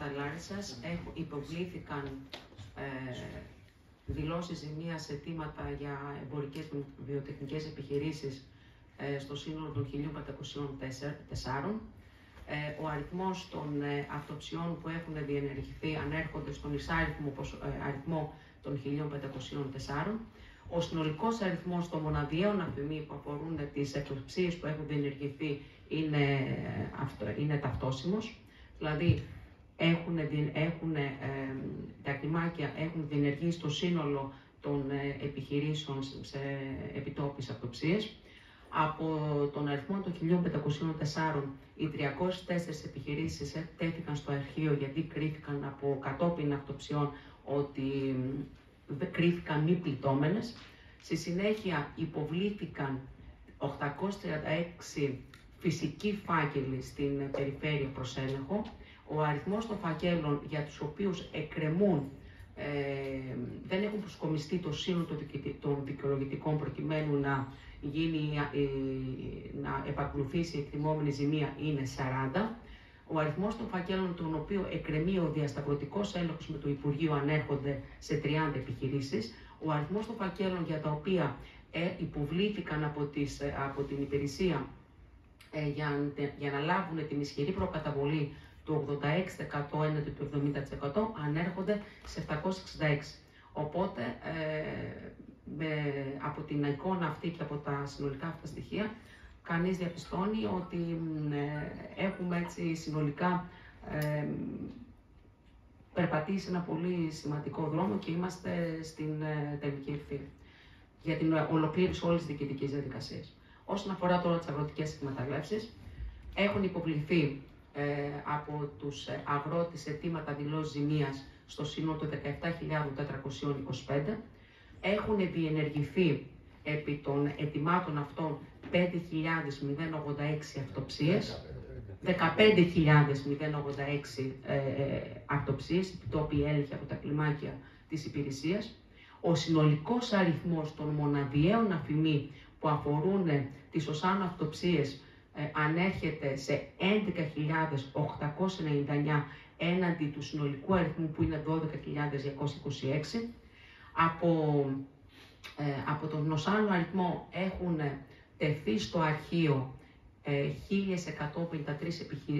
Ενότητα Λάρισας έχουν, υποβλήθηκαν ε, δηλώσεις ζημίας αιτήματα για εμπορικές βιοτεχνικές επιχειρήσεις ε, στο σύνολο των 1.504. Ε, ο αριθμός των ε, αυτοψιών που έχουν διενεργηθεί ανέρχονται στον εισάριθμο ε, αριθμό των 1.504. Ο συνολικός αριθμός των μοναδιαίων αφημί που αφορούν τις εκτοψίες που έχουν διενεργηθεί είναι, αυτό, είναι ταυτόσιμος. Δηλαδή, έχουν, έχουν, ε, τα κλιμάκια έχουν διενεργήσει το σύνολο των ε, επιχειρήσεων σε επιτόπιες αυτοψίες. Από τον αριθμό των 1.504, οι 304 επιχειρήσεις τέθηκαν στο αρχείο γιατί κρίθηκαν από κατόπιν αυτοψιών ότι κρίθηκαν μη πληττόμενες. Στη συνέχεια υποβλήθηκαν 836 φυσικοί φάκελοι στην περιφέρεια προς έλεγχο. Ο αριθμός των φακέλων για τους οποίους εκκρεμούν ε, δεν έχουν προσκομιστεί το σύνολο των δικαιολογητικών προκειμένου να, γίνει, ε, να επακολουθήσει η εκτιμόμενη ζημία είναι 40. Ο αριθμός των φακέλων των οποίων εκκρεμεί ο διασταυρωτικός έλεγχος με το Υπουργείο ανέρχονται σε 30 επιχειρήσεις. Ο αριθμός των φακέλων για τα οποία ε, υποβλήθηκαν από, τις, ε, από την υπηρεσία ε, για, για να λάβουν την ισχυρή προκαταβολή του 86% έναντι του 70% ανέρχονται σε 766. Οπότε, ε, με, από την εικόνα αυτή και από τα συνολικά αυτά στοιχεία, κανείς διαπιστώνει ότι ε, έχουμε έτσι συνολικά ε, περπατήσει ένα πολύ σημαντικό δρόμο και είμαστε στην ε, τελική ευθύνη για την ολοκλήρωση όλης της διοικητικής διαδικασίας. Όσον αφορά τώρα τις αγροτικές εκμεταλλεύσεις, έχουν υποβληθεί ε, από τους ε, αγρότες αιτήματα δηλώσεις ζημίας στο σύνολο των 17.425. Έχουν διενεργηθεί επί των αιτημάτων αυτών 5.086 αυτοψίες, 15.086 ε, αυτοψίες, επιτόπιοι έλεγχοι από τα κλιμάκια της υπηρεσίας. Ο συνολικός αριθμός των μοναδιαίων αφημί που αφορούν τις οσάνω αυτοψίες ε, ανέρχεται σε 11.899 έναντι του συνολικού αριθμού που είναι 12.226. Από, ε, από τον νοσάνο αριθμό έχουν τεθεί στο αρχείο 1.153 ε,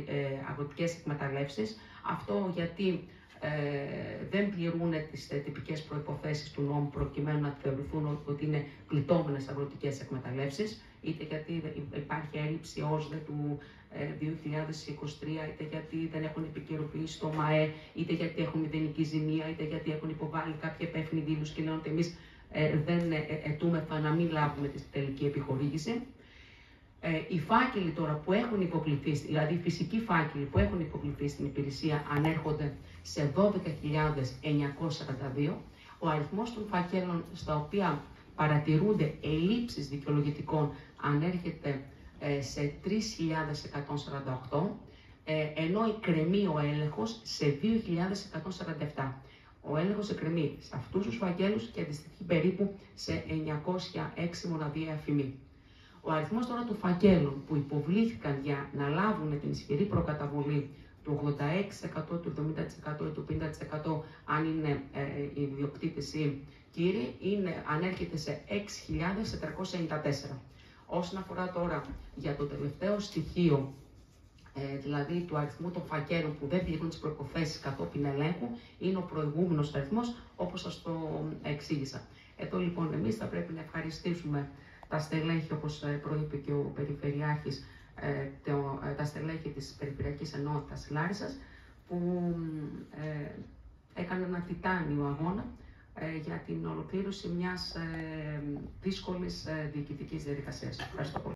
ε, αγροτικές εκμεταλλεύσεις. Αυτό γιατί ε, δεν πληρούν τις ε, τυπικές προϋποθέσεις του νόμου προκειμένου να θεωρηθούν ότι είναι πληττόμενες αγροτικές εκμεταλλεύσεις, είτε γιατί υπάρχει έλλειψη όσδε του 2023, ε, είτε γιατί δεν έχουν επικαιροποιήσει το ΜΑΕ, είτε γιατί έχουν μηδενική ζημία, είτε γιατί έχουν υποβάλει κάποια υπεύθυνη δήλωση και λένε ότι εμείς δεν ετούμεθα να μην λάβουμε τη τελική επιχορήγηση. Ε, οι φάκελοι τώρα που έχουν υποκληθεί, δηλαδή οι φυσικοί φάκελοι που έχουν υποκληθεί στην υπηρεσία ανέρχονται σε 12.942. Ο αριθμός των φάκελων στα οποία παρατηρούνται ελλείψεις δικαιολογητικών ανέρχεται ε, σε 3.148, ε, ενώ εκκρεμεί ο έλεγχος σε 2.147. Ο έλεγχος εκκρεμεί σε αυτούς τους φακέλους και αντιστοιχεί περίπου σε 906 μοναδιαία αφημί. Ο αριθμός τώρα των φακέλων που υποβλήθηκαν για να λάβουν την ισχυρή προκαταβολή του 86%, του 70% ή του 50% αν είναι ε, οι ιδιοκτήτε ή κύριοι, είναι, ανέρχεται σε 6.494. Όσον αφορά τώρα για το τελευταίο στοιχείο, ε, δηλαδή του αριθμού των φακέλων που δεν πληρούν τις προποθέσεις κατόπιν ελέγχου, είναι ο προηγούμενος αριθμός, όπως σας το εξήγησα. Εδώ λοιπόν εμείς θα πρέπει να ευχαριστήσουμε τα στελέχη, όπως ε, προείπε και ο Περιφερειάρχης, ε, το, ε, τα στελέχη της Περιφερειακής Ενότητας Λάρισας, που ε, έκανε ένα τιτάνιο αγώνα για την ολοκλήρωση μιας δύσκολης διοικητικής διαδικασίας. Ευχαριστώ πολύ.